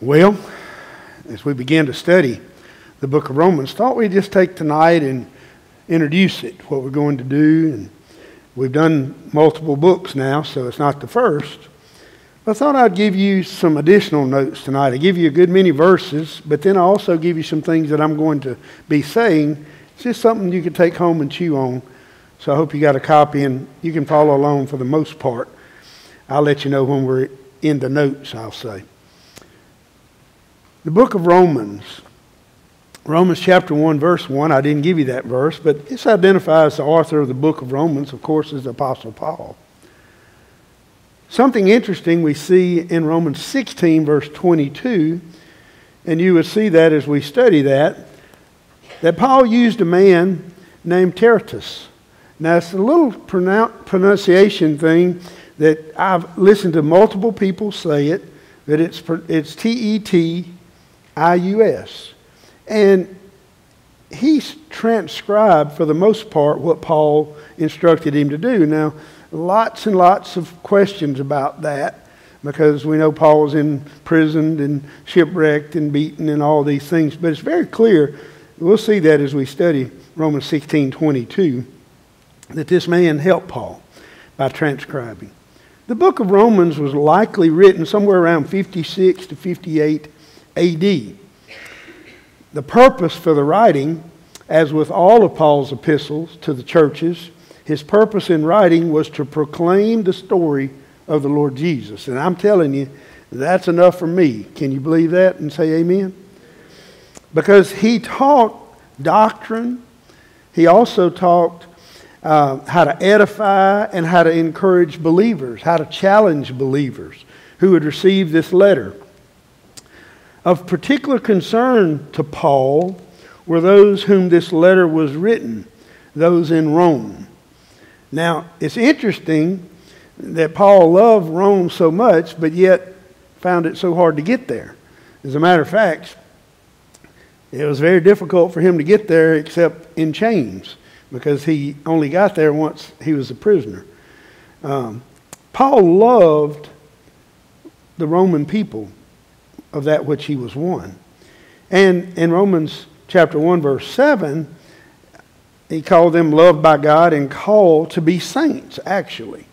Well, as we begin to study the book of Romans, thought we'd just take tonight and introduce it, what we're going to do. And we've done multiple books now, so it's not the first. I thought I'd give you some additional notes tonight. I give you a good many verses, but then I also give you some things that I'm going to be saying. It's just something you can take home and chew on. So I hope you got a copy and you can follow along for the most part. I'll let you know when we're in the notes, I'll say. The book of Romans, Romans chapter 1, verse 1, I didn't give you that verse, but this identifies the author of the book of Romans, of course, is the Apostle Paul. Something interesting we see in Romans 16, verse 22, and you will see that as we study that, that Paul used a man named Tertius. Now, it's a little pronunciation thing that I've listened to multiple people say it, that it's, it's T E T I-U-S. And he's transcribed, for the most part, what Paul instructed him to do. Now, lots and lots of questions about that because we know Paul was imprisoned and shipwrecked and beaten and all these things. But it's very clear, we'll see that as we study Romans 16 22, that this man helped Paul by transcribing. The book of Romans was likely written somewhere around 56 to 58 AD. The purpose for the writing, as with all of Paul's epistles to the churches, his purpose in writing was to proclaim the story of the Lord Jesus. And I'm telling you, that's enough for me. Can you believe that and say amen? Because he taught doctrine, he also taught uh, how to edify and how to encourage believers, how to challenge believers who would receive this letter. Of particular concern to Paul were those whom this letter was written, those in Rome. Now, it's interesting that Paul loved Rome so much, but yet found it so hard to get there. As a matter of fact, it was very difficult for him to get there except in chains because he only got there once he was a prisoner. Um, Paul loved the Roman people of that which he was one. And in Romans chapter 1, verse 7, he called them loved by God and called to be saints, actually.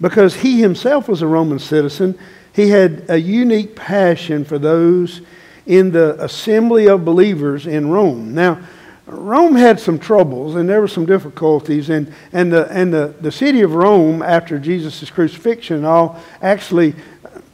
Because he himself was a Roman citizen, he had a unique passion for those in the assembly of believers in Rome. Now, Rome had some troubles and there were some difficulties, and, and, the, and the, the city of Rome, after Jesus' crucifixion all, actually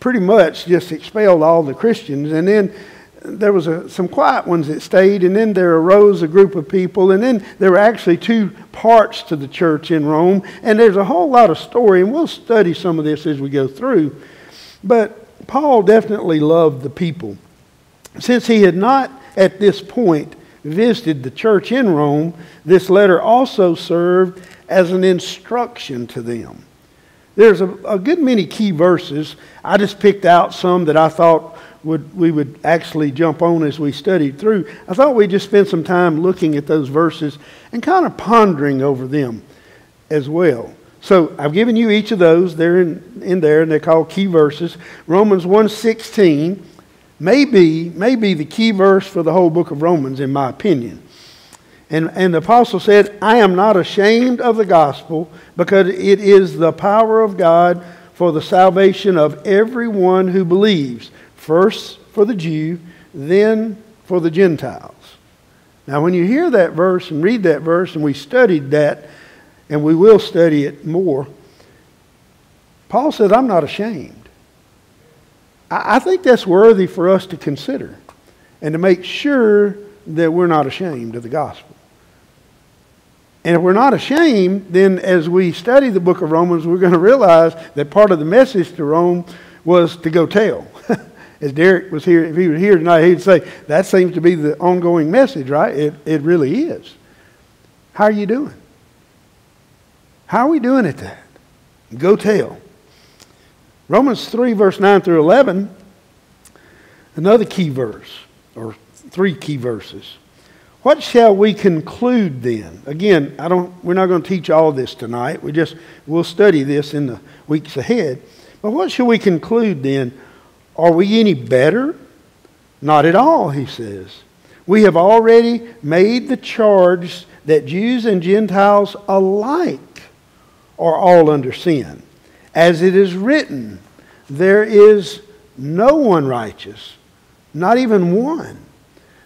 pretty much just expelled all the Christians. And then there was a, some quiet ones that stayed, and then there arose a group of people, and then there were actually two parts to the church in Rome, and there's a whole lot of story, and we'll study some of this as we go through. But Paul definitely loved the people. Since he had not at this point visited the church in Rome, this letter also served as an instruction to them. There's a, a, good many key verses. I just picked out some that I thought would, we would actually jump on as we studied through. I thought we'd just spend some time looking at those verses and kind of pondering over them as well. So I've given you each of those. They're in, in there, and they're called key verses. Romans 1.16 may be, may be the key verse for the whole book of Romans, in my opinion. And, and the apostle said, I am not ashamed of the gospel because it is the power of God for the salvation of everyone who believes, first for the Jew, then for the Gentiles. Now, when you hear that verse and read that verse, and we studied that, and we will study it more, Paul said, I'm not ashamed. I think that's worthy for us to consider and to make sure that we're not ashamed of the gospel. And if we're not ashamed, then as we study the book of Romans, we're going to realize that part of the message to Rome was to go tell. as Derek was here, if he was here tonight, he'd say, that seems to be the ongoing message, right? It, it really is. How are you doing? How are we doing at that? Go tell. Romans 3, verse 9 through 11, another key verse, or three key verses. What shall we conclude then? Again, I don't, we're not going to teach all this tonight. We just, we'll study this in the weeks ahead. But what shall we conclude then? Are we any better Not at all, he says. We have already made the charge that Jews and Gentiles alike are all under sin. As it is written, there is no one righteous, not even one.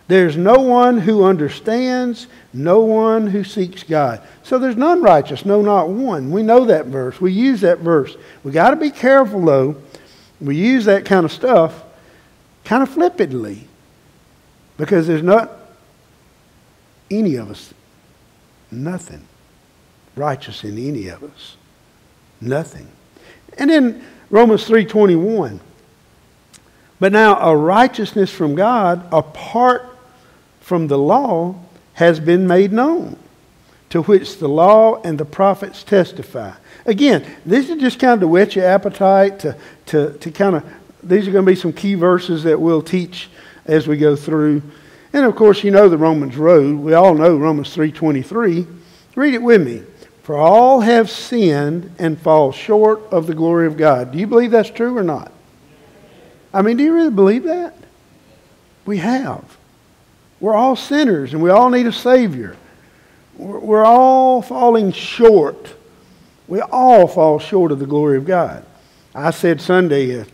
There's no one who understands, no one who seeks God. So there's none righteous, no, not one. We know that verse. We use that verse. We got to be careful, though. We use that kind of stuff kind of flippantly because there's not any of us, nothing righteous in any of us. Nothing. And then Romans 3:21. But now a righteousness from God apart from the law has been made known, to which the law and the prophets testify. Again, this is just kind of to whet your appetite, to, to, to kind of, these are going to be some key verses that we'll teach as we go through. And of course, you know the Romans road. We all know Romans 3.23. Read it with me. For all have sinned and fall short of the glory of God. Do you believe that's true or not? I mean, do you really believe that? We have. We're all sinners and we all need a Savior. We're all falling short. We all fall short of the glory of God. I said Sunday, uh,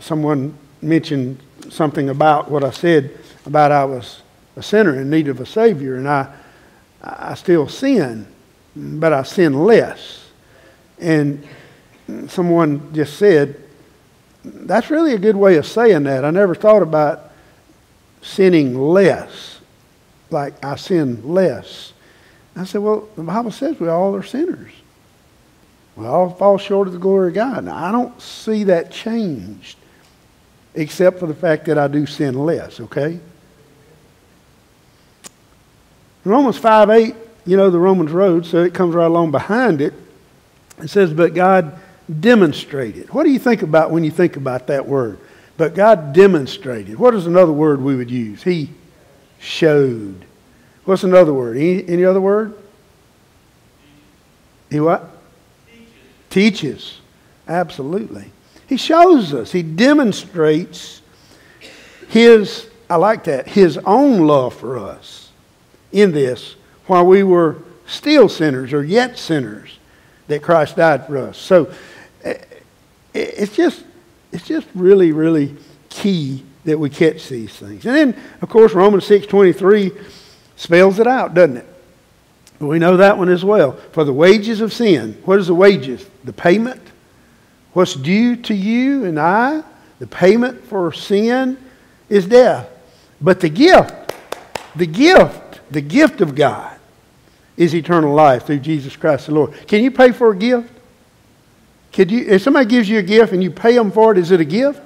someone mentioned something about what I said about I was a sinner in need of a Savior, and I, I still sin, but I sin less. And someone just said, that's really a good way of saying that. I never thought about sinning less, like I sin less. I said, well, the Bible says we all are sinners. We all fall short of the glory of God. Now, I don't see that changed, except for the fact that I do sin less, okay? Romans 5 8, you know the Romans road, so it comes right along behind it. It says, But God demonstrated. What do you think about when you think about that word? But God demonstrated. What is another word we would use? He showed. What's another word? Any, any other word? He what? Teaches. Teaches. Absolutely. He shows us. He demonstrates his, I like that, his own love for us in this while we were still sinners or yet sinners that Christ died for us. So eh, it's just it's just really, really key that we catch these things. And then, of course, Romans 6.23 spells it out, doesn't it? We know that one as well. For the wages of sin, what is the wages? The payment. What's due to you and I, the payment for sin is death. But the gift, the gift, the gift of God is eternal life through Jesus Christ the Lord. Can you pay for a gift? Could you, if somebody gives you a gift and you pay them for it, is it a gift?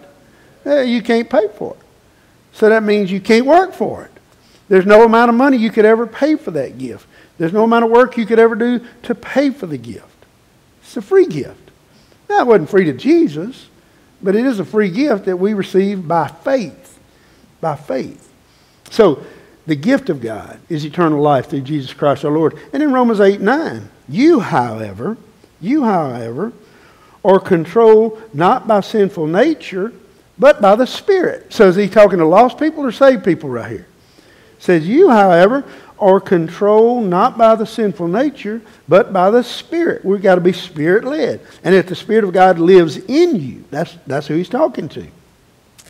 Eh, you can't pay for it. So that means you can't work for it. There's no amount of money you could ever pay for that gift. There's no amount of work you could ever do to pay for the gift. It's a free gift. Now, it wasn't free to Jesus, but it is a free gift that we receive by faith. By faith. So, the gift of God is eternal life through Jesus Christ our Lord. And in Romans 8 9, you, however, you, however, or controlled not by sinful nature, but by the Spirit. So is he talking to lost people or saved people right here? says, You, however, are controlled not by the sinful nature, but by the Spirit. We've got to be Spirit led. And if the Spirit of God lives in you, that's, that's who he's talking to.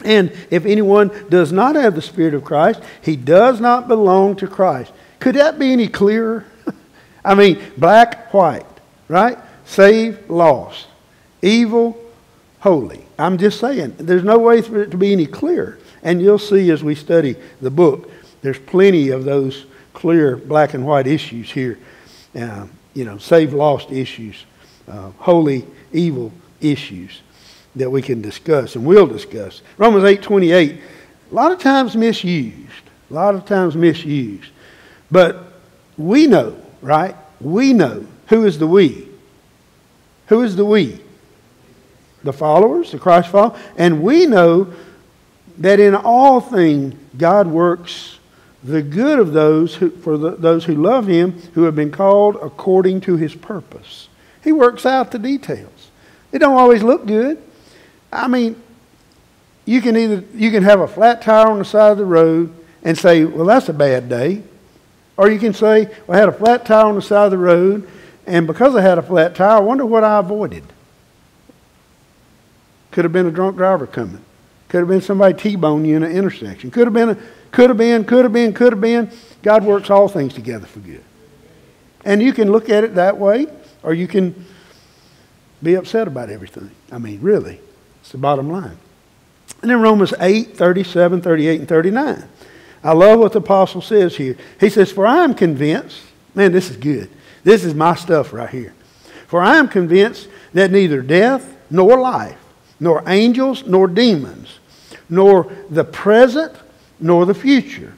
And if anyone does not have the Spirit of Christ, he does not belong to Christ. Could that be any clearer? I mean, black, white, right? Saved, lost evil, holy. I'm just saying, there's no way for it to be any clearer. And you'll see as we study the book, there's plenty of those clear black and white issues here. Uh, you know, save lost issues, uh, holy, evil issues that we can discuss and will discuss. Romans 8 28, a lot of times misused. A lot of times misused. But we know, right? We know. Who is the we? Who is the we? The followers, the Christ followers, and we know that in all things God works the good of those who, for the, those who love Him, who have been called according to His purpose. He works out the details. It don't always look good. I mean, you can either you can have a flat tire on the side of the road and say, well, that's a bad day. Or you can say, well, I had a flat tire on the side of the road, and because I had a flat tire, I wonder what I avoided. Could have been a drunk driver coming. Could have been somebody T-bone you in an intersection. Could have been, a, could have been, could have been, could have been. God works all things together for good. And you can look at it that way, or you can be upset about everything. I mean, really, it's the bottom line. And then Romans 8, 37, 38, and 39. I love what the apostle says here. He says, For I am convinced, man, this is good. This is my stuff right here. For I am convinced that neither death nor life, nor angels nor demons, nor the present nor the future,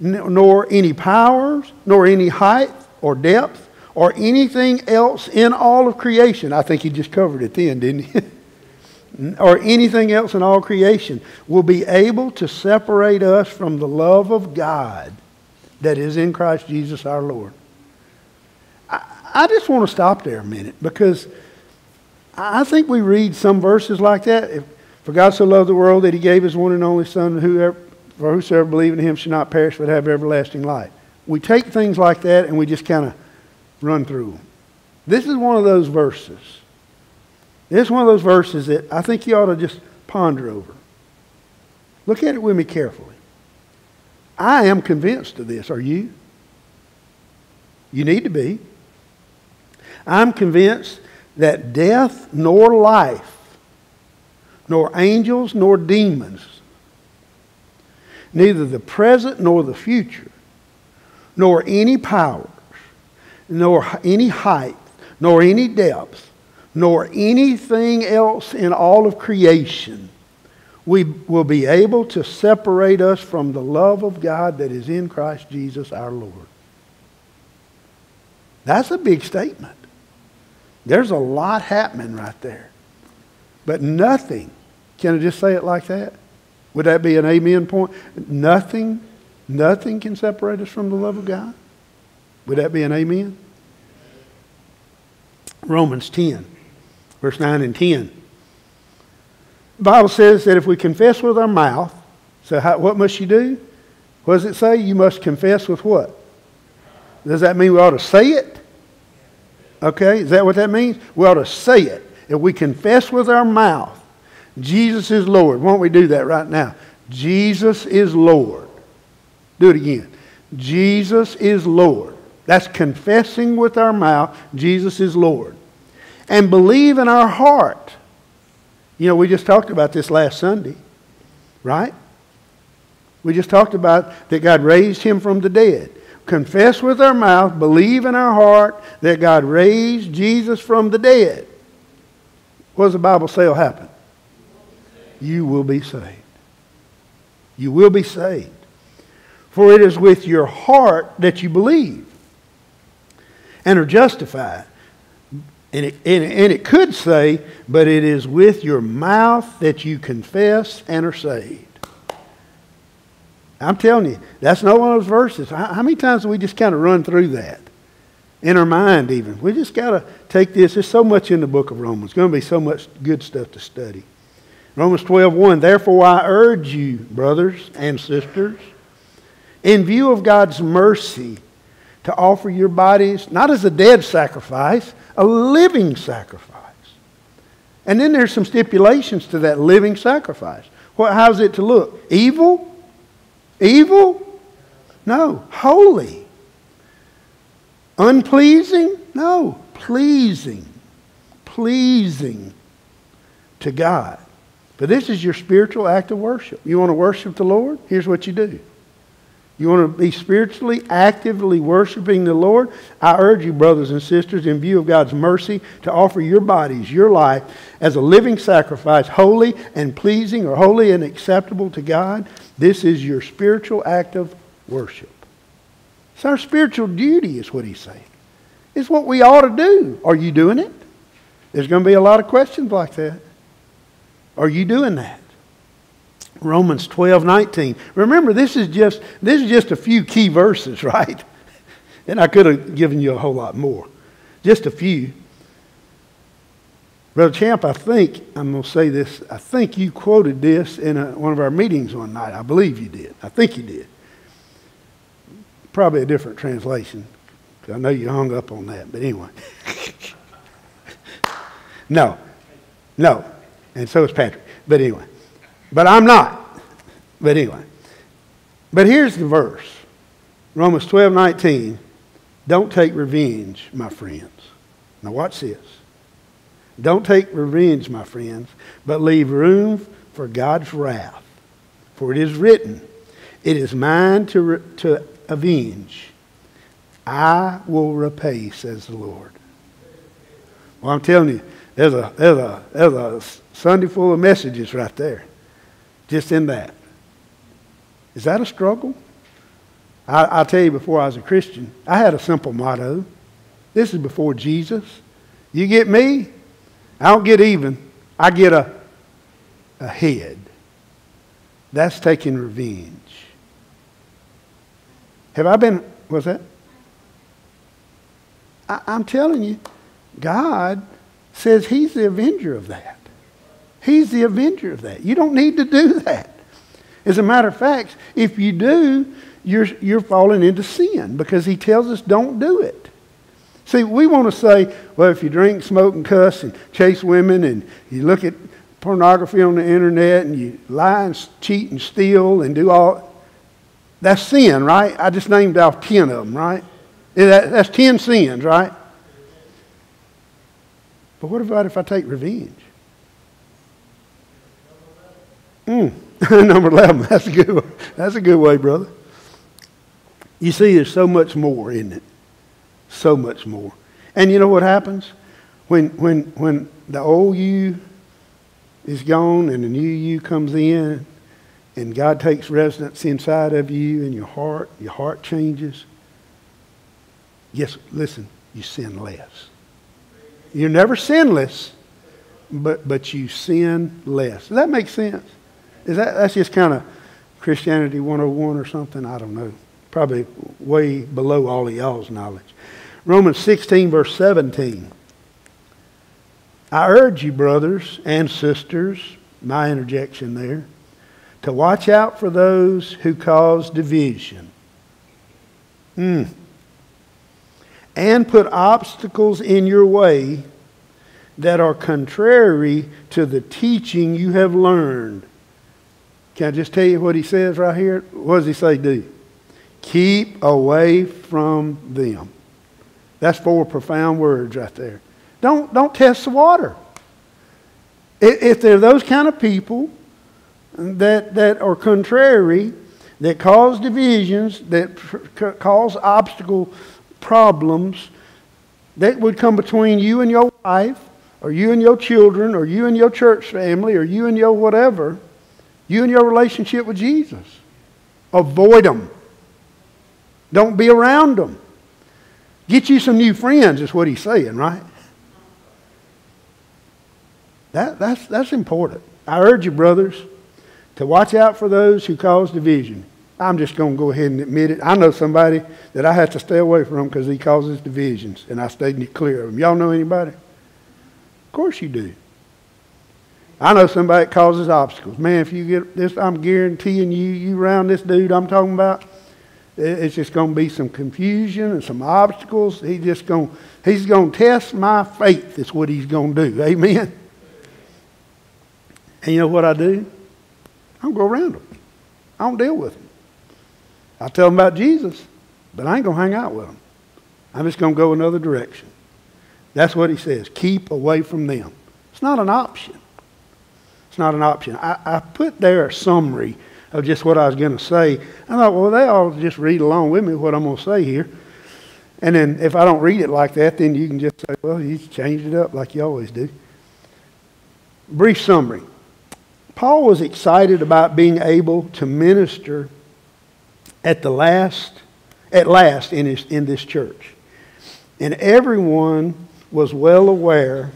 nor any powers, nor any height or depth, or anything else in all of creation. I think he just covered it then, didn't he? or anything else in all creation will be able to separate us from the love of God that is in Christ Jesus our Lord. I, I just want to stop there a minute because I think we read some verses like that. If, For God so loved the world that he gave his one and only Son, whoever, for whosoever believe in him should not perish but have everlasting life. We take things like that and we just kind of run through them. This is one of those verses it's one of those verses that I think you ought to just ponder over. Look at it with me carefully. I am convinced of this. Are you? You need to be. I'm convinced that death nor life, nor angels nor demons, neither the present nor the future, nor any powers, nor any height, nor any depth, nor anything else in all of creation we will be able to separate us from the love of God that is in Christ Jesus our Lord. That's a big statement. There's a lot happening right there. But nothing, can I just say it like that? Would that be an amen point? Nothing, nothing can separate us from the love of God? Would that be an amen? Romans 10 verse 9 and 10. The Bible says that if we confess with our mouth, so how, what must you do? What does it say? You must confess with what? Does that mean we ought to say it? Okay, is that what that means? We ought to say it. If we confess with our mouth, Jesus is Lord. Won't we do that right now? Jesus is Lord. Do it again. Jesus is Lord. That's confessing with our mouth, Jesus is Lord and believe in our heart. You know, we just talked about this last Sunday, right? We just talked about that God raised him from the dead. Confess with our mouth, believe in our heart that God raised Jesus from the dead. What does the Bible say will happen? You will be saved. You will be saved. For it is with your heart that you believe and are justified. And it, and, and it could say, but it is with your mouth that you confess and are saved. I'm telling you, that's not one of those verses. How, many times do we just kind of run through that? In our mind, even. We just got to take this. There's so much in the book of Romans. It's going to be so much good stuff to study. Romans 12, 1. Therefore, I urge you, brothers and sisters, in view of God's mercy, to offer your bodies not as a dead sacrifice, a living sacrifice. And then there's some stipulations to that living sacrifice. Well, how's it to look? Evil? Evil? No. Holy. Unpleasing? No. Pleasing. Pleasing to God. But this is your spiritual act of worship. You want to worship the Lord? Here's what you do you want to be spiritually, actively worshiping the Lord? I urge you, brothers and sisters, in view of God's mercy, to offer your bodies, your life, as a living sacrifice, holy and pleasing or holy and acceptable to God. This is your spiritual act of worship. It's our spiritual duty, is what he's saying. It's what we ought to do. Are you doing it? There's going to be a lot of questions like that. Are you doing that? Romans 12, 19. Remember, this is just this is just a few key verses, right? And I could have given you a whole lot more. Just a few. Brother Champ, I think, I'm going to say this, I think you quoted this in a, one of our meetings one night. I believe you did. I think you did. Probably a different translation. I know you hung up on that, but anyway. no, no. And so is Patrick. But anyway. But I'm not. But anyway. But here's the verse Romans 12 19. Don't take revenge, my friends. Now, watch this. Don't take revenge, my friends, but leave room for God's wrath. For it is written, It is mine to, re- to avenge. I will repay, says the Lord. Well, I'm telling you, there's a, there's a, there's a Sunday full of messages right there, just in that. Is that a struggle? I, I'll tell you, before I was a Christian, I had a simple motto. This is before Jesus. You get me, I don't get even. I get a, a head. That's taking revenge. Have I been, what's that? I, I'm telling you, God says He's the avenger of that. He's the avenger of that. You don't need to do that. As a matter of fact, if you do, you're, you're falling into sin because he tells us don't do it. See, we want to say, well, if you drink, smoke, and cuss and chase women and you look at pornography on the internet and you lie and cheat and steal and do all, that's sin, right? I just named off 10 of them, right? That's 10 sins, right? But what about if I take revenge? Mm. Number 11. That's a good. That's a good way, brother. You see, there's so much more, isn't it? So much more. And you know what happens? When, when, when the old you is gone and the new you comes in and God takes residence inside of you and your heart, your heart changes. Yes, listen, you sin less. You're never sinless, but, but you sin less. Does that make sense? Is that, that's just kind of Christianity 101 or something? I don't know. Probably way below all of y'all's knowledge. Romans 16, verse 17. I urge you, brothers and sisters, my interjection there, to watch out for those who cause division. Mm. And put obstacles in your way that are contrary to the teaching you have learned. Can I just tell you what he says right here? What does he say do? Keep away from them. That's four profound words right there. Don't, don't test the water. If there are those kind of people that, that are contrary, that cause divisions, that cause obstacle problems, that would come between you and your wife, or you and your children, or you and your church family, or you and your whatever, you and your relationship with Jesus. Avoid them. Don't be around them. Get you some new friends, is what he's saying, right? That, that's, that's important. I urge you, brothers, to watch out for those who cause division. I'm just going to go ahead and admit it. I know somebody that I have to stay away from because he causes divisions, and I stayed clear of him. Y'all know anybody? Of course you do. I know somebody that causes obstacles. Man, if you get this, I'm guaranteeing you, you around this dude I'm talking about, it's just going to be some confusion and some obstacles. He's just going, he's going to test my faith. Is what he's going to do. Amen. And you know what I do? I don't go around them. I don't deal with them. I tell them about Jesus, but I ain't going to hang out with them. I'm just going to go another direction. That's what he says. Keep away from them. It's not an option. Not an option. I, I put there a summary of just what I was going to say. I thought, well, they all just read along with me what I'm going to say here. And then if I don't read it like that, then you can just say, well, he's changed it up like you always do. Brief summary. Paul was excited about being able to minister at the last, at last in, his, in this church. And everyone was well aware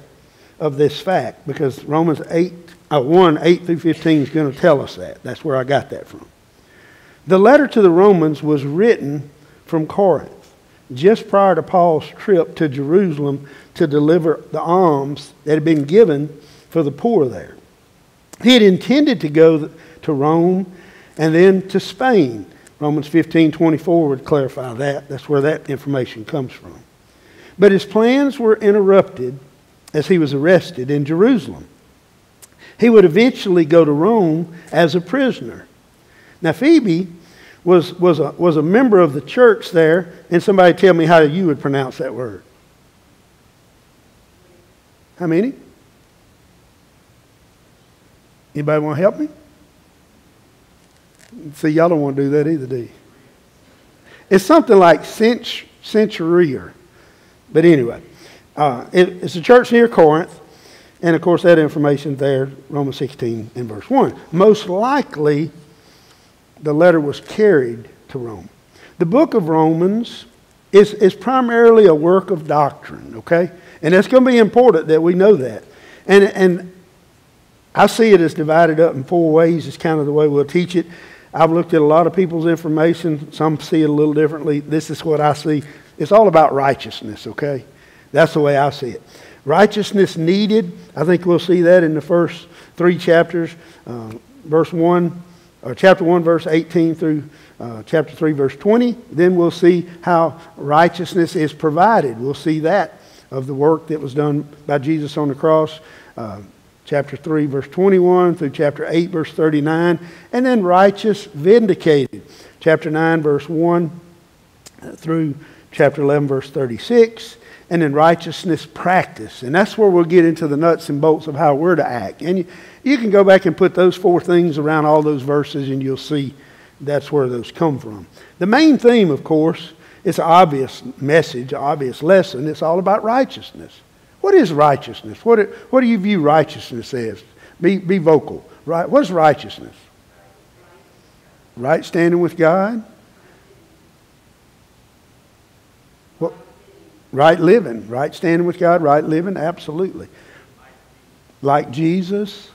of this fact because Romans 8 uh, 1 8 through 15 is going to tell us that. That's where I got that from. The letter to the Romans was written from Corinth. just prior to Paul's trip to Jerusalem to deliver the alms that had been given for the poor there. He had intended to go to Rome and then to Spain. Romans 15 24 would clarify that. That's where that information comes from. But his plans were interrupted as he was arrested in Jerusalem. He would eventually go to Rome as a prisoner. Now, Phoebe was, was, a, was a member of the church there, and somebody tell me how you would pronounce that word. How many? Anybody want to help me? See, y'all don't want to do that either, do you? It's something like cent- centurier. But anyway, uh, it, it's a church near Corinth. And of course, that information there, Romans 16 and verse 1. Most likely, the letter was carried to Rome. The book of Romans is, is primarily a work of doctrine, okay? And it's going to be important that we know that. And, and I see it as divided up in four ways. It's kind of the way we'll teach it. I've looked at a lot of people's information. Some see it a little differently. This is what I see. It's all about righteousness, okay? That's the way I see it. Righteousness needed. I think we'll see that in the first three chapters. Uh, verse 1, or chapter 1, verse 18 through uh, chapter 3, verse 20. Then we'll see how righteousness is provided. We'll see that of the work that was done by Jesus on the cross. Uh, chapter 3, verse 21 through chapter 8, verse 39, and then righteous vindicated, chapter 9, verse 1 through chapter 11, verse 36, and in righteousness practice. And that's where we'll get into the nuts and bolts of how we're to act. And you, you can go back and put those four things around all those verses, and you'll see that's where those come from. The main theme, of course, it's an obvious message, obvious lesson. It's all about righteousness. What is righteousness? What, what do you view righteousness as? Be, be vocal. Right? What is righteousness? Right standing with God? Right living. Right standing with God, right living? Absolutely. Like Jesus?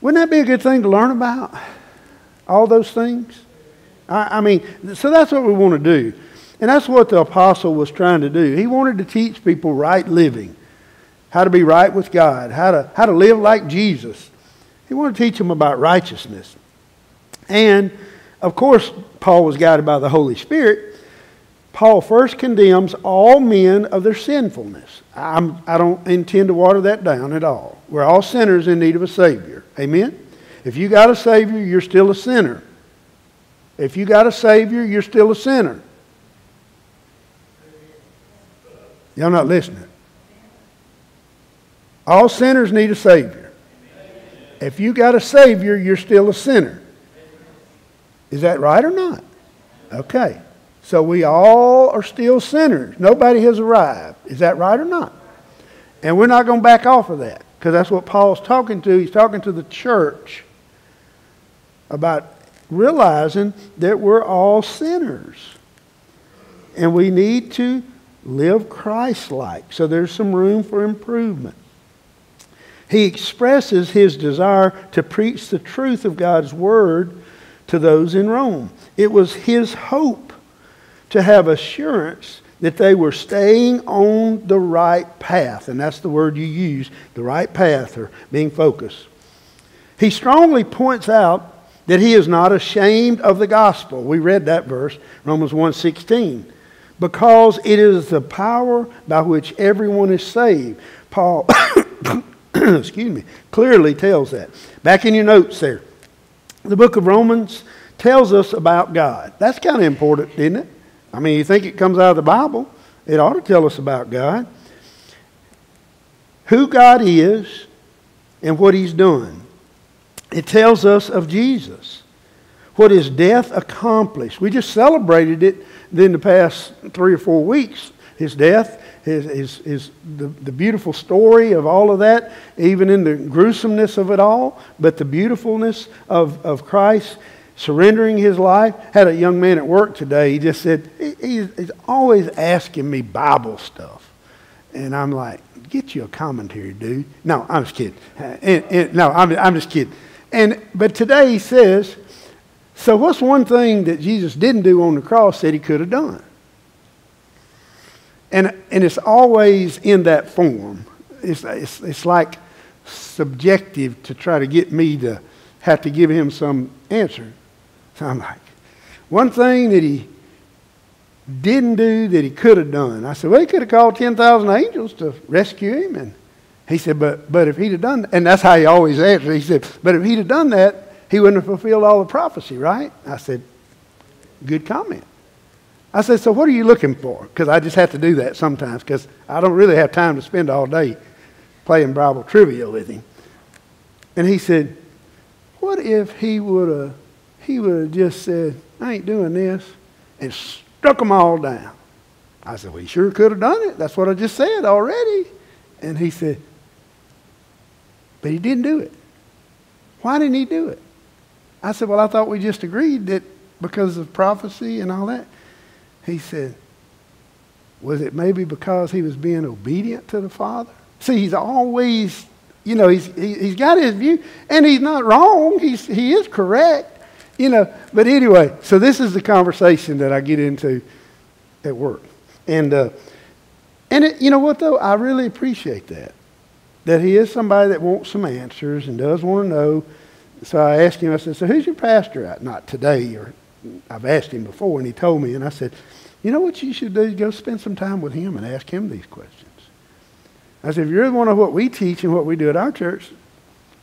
Wouldn't that be a good thing to learn about? All those things? I, I mean, so that's what we want to do. And that's what the apostle was trying to do. He wanted to teach people right living, how to be right with God, how to, how to live like Jesus. He wanted to teach them about righteousness. And, of course, Paul was guided by the Holy Spirit. Paul first condemns all men of their sinfulness. I'm, I do not intend to water that down at all. We're all sinners in need of a Savior. Amen? If you got a Savior, you're still a sinner. If you got a Savior, you're still a sinner. Y'all not listening. All sinners need a Savior. If you got a Savior, you're still a sinner. Is that right or not? Okay. So we all are still sinners. Nobody has arrived. Is that right or not? And we're not going to back off of that because that's what Paul's talking to. He's talking to the church about realizing that we're all sinners. And we need to live Christ like. So there's some room for improvement. He expresses his desire to preach the truth of God's word to those in Rome. It was his hope to have assurance that they were staying on the right path. And that's the word you use the right path or being focused. He strongly points out that he is not ashamed of the gospel. We read that verse, Romans 1:16 because it is the power by which everyone is saved. Paul, excuse me, clearly tells that. Back in your notes there, the book of Romans tells us about God. That's kind of important, isn't it? I mean, you think it comes out of the Bible? It ought to tell us about God. Who God is and what He's doing. It tells us of Jesus, what His death accomplished. We just celebrated it in the past three or four weeks, his death, his, his, his, the, the beautiful story of all of that, even in the gruesomeness of it all, but the beautifulness of, of Christ surrendering his life. Had a young man at work today, he just said, he, he's always asking me Bible stuff. And I'm like, get you a commentary, dude. No, I'm just kidding. Uh, and, and, no, I'm, I'm just kidding. And, but today he says, So, what's one thing that Jesus didn't do on the cross that he could have done? And, and it's always in that form. It's, it's, it's like subjective to try to get me to have to give him some answer. So I'm like, one thing that he didn't do that he could have done. I said, well, he could have called 10,000 angels to rescue him. And he said, but, but if he'd have done that, and that's how he always answered. He said, but if he'd have done that, he wouldn't have fulfilled all the prophecy, right? I said, good comment. I said, so what are you looking for? Because I just have to do that sometimes because I don't really have time to spend all day playing Bible trivia with him. And he said, what if he would have he would have just said, I ain't doing this, and struck them all down. I said, Well, he sure could have done it. That's what I just said already. And he said, But he didn't do it. Why didn't he do it? I said, Well, I thought we just agreed that because of prophecy and all that. He said, Was it maybe because he was being obedient to the Father? See, he's always, you know, he's, he, he's got his view, and he's not wrong. He's, he is correct. You know, but anyway, so this is the conversation that I get into at work. And, uh, and it, you know what, though? I really appreciate that. That he is somebody that wants some answers and does want to know. So I asked him, I said, So who's your pastor at? Not today, or I've asked him before, and he told me. And I said, You know what you should do? Go spend some time with him and ask him these questions. I said, If you want to know what we teach and what we do at our church,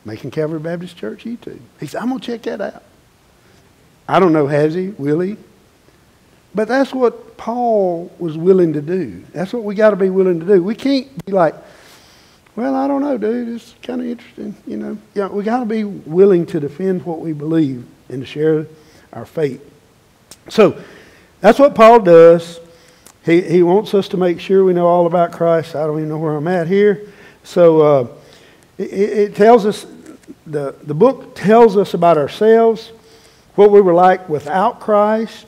Macon Calvary Baptist Church YouTube. He said, I'm going to check that out. I don't know, has he? Will he? But that's what Paul was willing to do. That's what we got to be willing to do. We can't be like, well, I don't know, dude. It's kind of interesting, you know. Yeah, we got to be willing to defend what we believe and to share our faith. So that's what Paul does. He, he wants us to make sure we know all about Christ. I don't even know where I'm at here. So uh, it, it tells us, the, the book tells us about ourselves what we were like without Christ,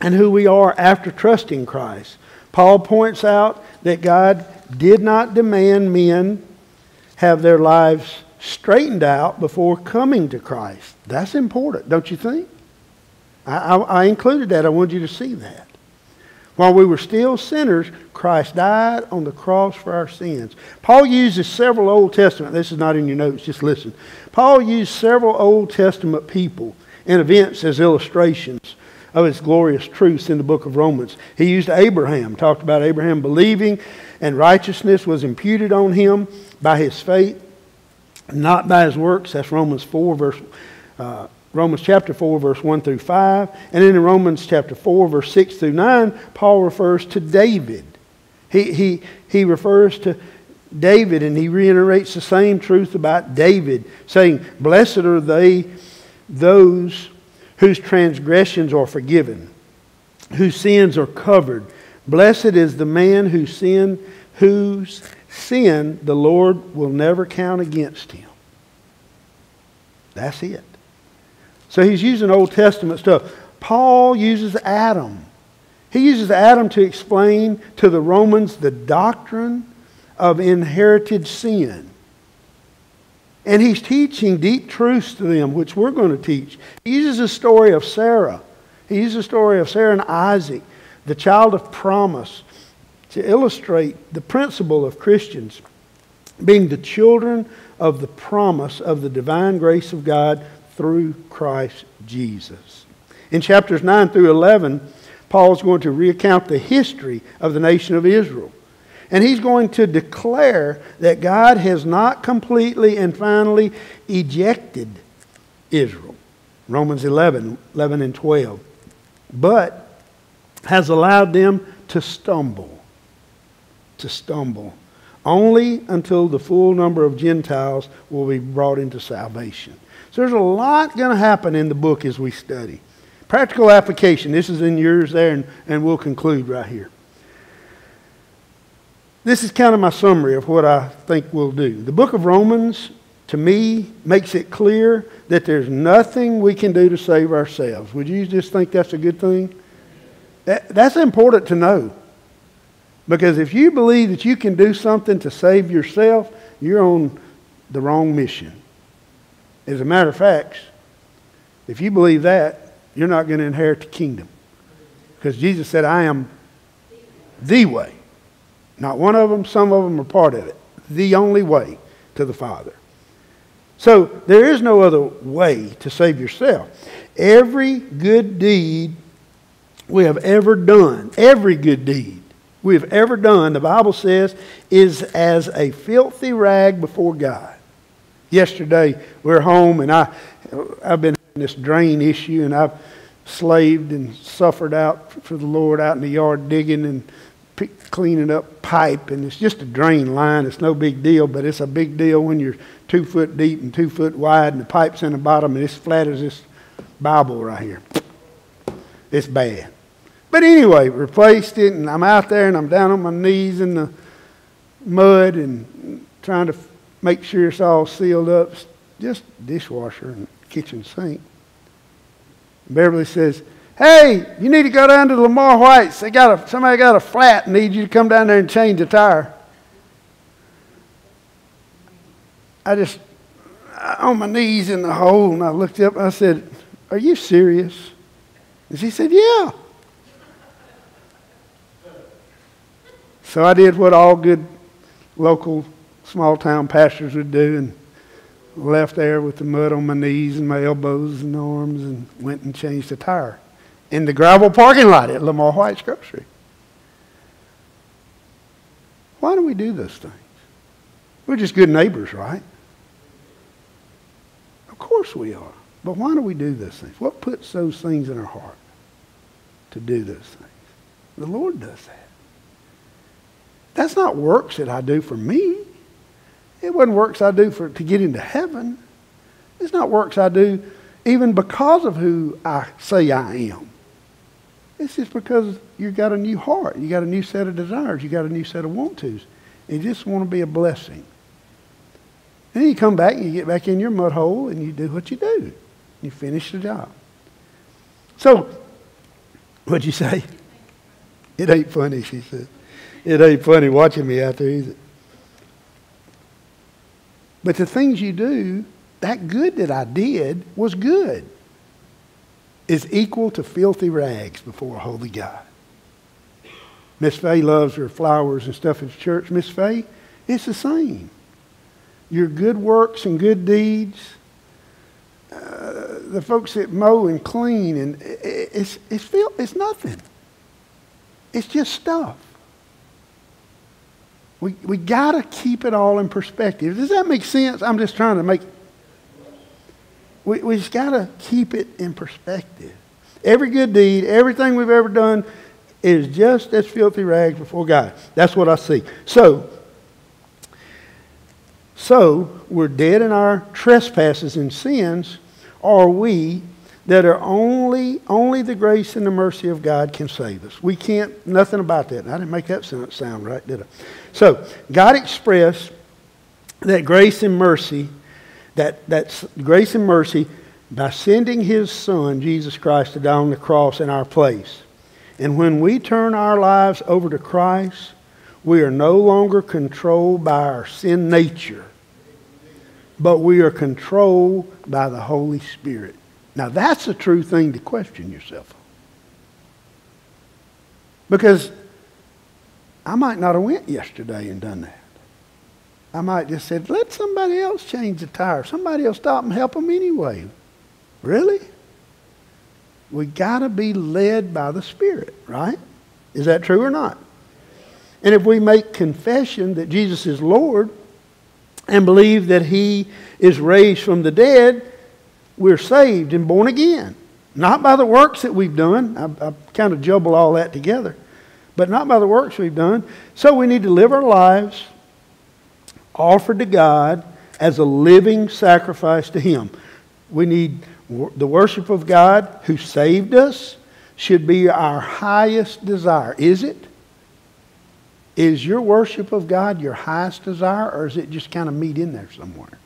and who we are after trusting Christ. Paul points out that God did not demand men have their lives straightened out before coming to Christ. That's important, don't you think? I, I, I included that. I wanted you to see that. While we were still sinners, Christ died on the cross for our sins. Paul uses several Old Testament, this is not in your notes, just listen. Paul used several Old Testament people and events as illustrations of his glorious truths in the book of Romans. He used Abraham, talked about Abraham believing, and righteousness was imputed on him by his faith, not by his works. That's Romans 4, verse. Uh, Romans chapter 4, verse 1 through 5. And then in Romans chapter 4, verse 6 through 9, Paul refers to David. He, he, he refers to David and he reiterates the same truth about David, saying, Blessed are they those whose transgressions are forgiven, whose sins are covered. Blessed is the man whose sin, whose sin the Lord will never count against him. That's it. So he's using Old Testament stuff. Paul uses Adam. He uses Adam to explain to the Romans the doctrine of inherited sin. And he's teaching deep truths to them, which we're going to teach. He uses the story of Sarah. He uses the story of Sarah and Isaac, the child of promise, to illustrate the principle of Christians being the children of the promise of the divine grace of God through Christ Jesus. In chapters 9 through 11, Paul is going to recount the history of the nation of Israel. And he's going to declare that God has not completely and finally ejected Israel. Romans 11, 11 and 12. But has allowed them to stumble. To stumble. Only until the full number of Gentiles will be brought into salvation. So there's a lot going to happen in the book as we study. Practical application. This is in yours there, and, and we'll conclude right here this is kind of my summary of what I think we'll do. The book of Romans, to me, makes it clear that there's nothing we can do to save ourselves. Would you just think that's a good thing? That, that's important to know. Because if you believe that you can do something to save yourself, you're on the wrong mission. As a matter of fact, if you believe that, you're not going to inherit the kingdom. Because Jesus said, I am the way. Not one of them, some of them are part of it. The only way to the Father. So there is no other way to save yourself. Every good deed we have ever done, every good deed we have ever done, the Bible says, is as a filthy rag before God. Yesterday we are home and I, I've been having this drain issue and I've slaved and suffered out for the Lord out in the yard digging and cleaning up pipe, and it's just a drain line. It's no big deal, but it's a big deal when you're two foot deep and two foot wide, and the pipe's in the bottom, and it's flat as this Bible right here. It's bad. But anyway, replaced it, and I'm out there, and I'm down on my knees in the mud and trying to make sure it's all sealed up. Just dishwasher and kitchen sink. Beverly says, Hey, you need to go down to Lamar White's. They got a, somebody got a flat and need you to come down there and change the tire. I just, on my knees in the hole, and I looked up and I said, Are you serious? And she said, Yeah. So I did what all good local small town pastors would do and left there with the mud on my knees and my elbows and arms and went and changed the tire in the gravel parking lot at Lamar White's Grocery. Why do we do those things? We're just good neighbors, right? Of course we are. But why do we do those things? What puts those things in our heart to do those things? The Lord does that. That's not works that I do for me. It wasn't works I do for to get into heaven. It's not works I do even because of who I say I am. It's just because you got a new heart. You got a new set of desires. You got a new set of want tos. You just want to be a blessing. And then you come back and you get back in your mud hole and you do what you do. You finish the job. So, what'd you say? It ain't funny, she said. It ain't funny watching me out there, it? But the things you do, that good that I did was good is equal to filthy rags before a holy God. Miss Fay loves her flowers and stuff at church. Miss Fay, it's the same. Your good works and good deeds, uh, the folks that mow and clean, and it's, it's, it's nothing. It's just stuff. We, we got to keep it all in perspective. Does that make sense? I'm just trying to make we, we just got to keep it in perspective. Every good deed, everything we've ever done is just as filthy rags before God. That's what I see. So, so we're dead in our trespasses and sins, are we that are only only the grace and the mercy of God can save us. We can't nothing about that. I didn't make that sentence sound right, did I? So God expressed that grace and mercy that, that grace and mercy by sending his son, Jesus Christ, to die on the cross in our place. And when we turn our lives over to Christ, we are no longer controlled by our sin nature, but we are controlled by the Holy Spirit. Now, that's a true thing to question yourself. Because I might not have went yesterday and done that. I might just said, let somebody else change the tire. Somebody will stop and help them anyway. Really? We got to be led by the Spirit, right? Is that true or not? And if we make confession that Jesus is Lord and believe that He is raised from the dead, we're saved and born again. Not by the works that we've done. I, I kind of jumble all that together. But not by the works we've done. So we need to live our lives offered to God as a living sacrifice to Him. We need the worship of God who saved us should be our highest desire. Is it? Is your worship of God your highest desire, or is it just kind of meet in there somewhere?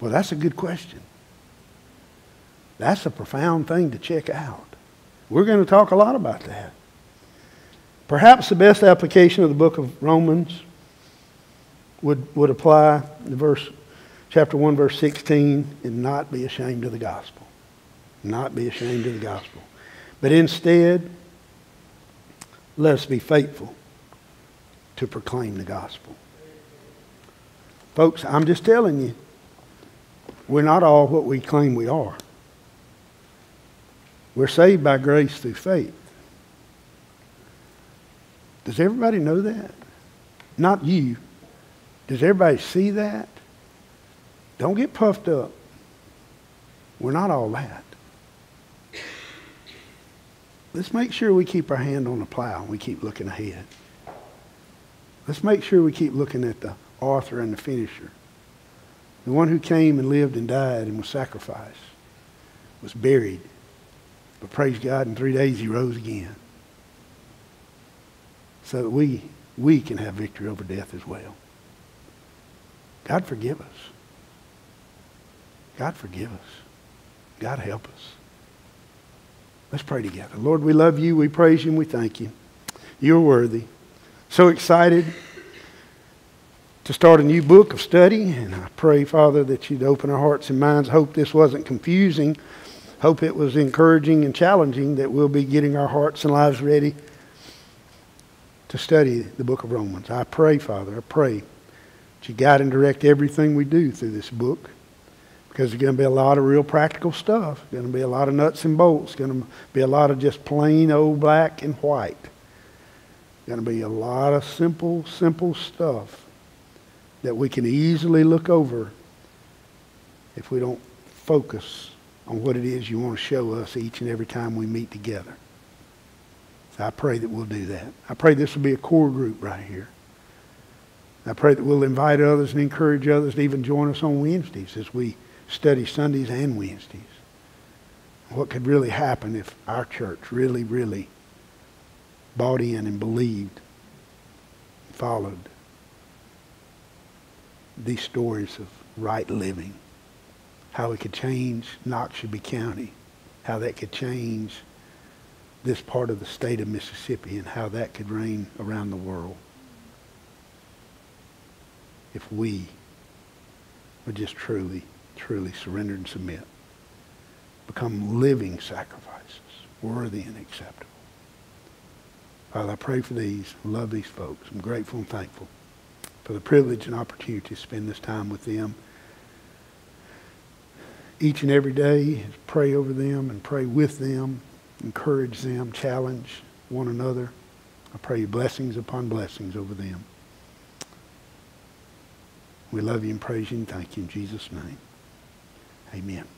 Well, that's a good question. That's a profound thing to check out. We're going to talk a lot about that. Perhaps the best application of the book of Romans would, would apply the verse, chapter 1, verse 16, and not be ashamed of the gospel. Not be ashamed of the gospel. But instead, let us be faithful to proclaim the gospel. Folks, I'm just telling you, we're not all what we claim we are. We're saved by grace through faith. Does everybody know that? Not you. Does everybody see that? Don't get puffed up. We're not all that. Let's make sure we keep our hand on the plow and we keep looking ahead. Let's make sure we keep looking at the author and the finisher. The one who came and lived and died and was sacrificed, was buried. But praise God, in three days he rose again. So that we, we can have victory over death as well. God forgive us. God forgive us. God help us. Let's pray together. Lord, we love you. We praise you and we thank you. You're worthy. So excited to start a new book of study. And I pray, Father, that you'd open our hearts and minds. Hope this wasn't confusing. Hope it was encouraging and challenging that we'll be getting our hearts and lives ready to study the book of Romans. I pray, Father, I pray you guide and direct everything we do through this book because there's going to be a lot of real practical stuff. There's going to be a lot of nuts and bolts. There's going to be a lot of just plain old black and white. There's going to be a lot of simple, simple stuff that we can easily look over if we don't focus on what it is you want to show us each and every time we meet together. I pray that we'll do that. I pray this will be a core group right here. I pray that we'll invite others and encourage others to even join us on Wednesdays as we study Sundays and Wednesdays. What could really happen if our church really, really bought in and believed, followed these stories of right living, how it could change Noxubee County, how that could change this part of the state of Mississippi, and how that could reign around the world if we would just truly truly surrender and submit. Become living sacrifices, worthy and acceptable. Father, I pray for these, love these folks. I'm grateful and thankful for the privilege and opportunity to spend this time with them. Each and every day, pray over them and pray with them, encourage them, challenge one another. I pray blessings upon blessings over them. We love you and praise you and thank you in Jesus' name. Amen.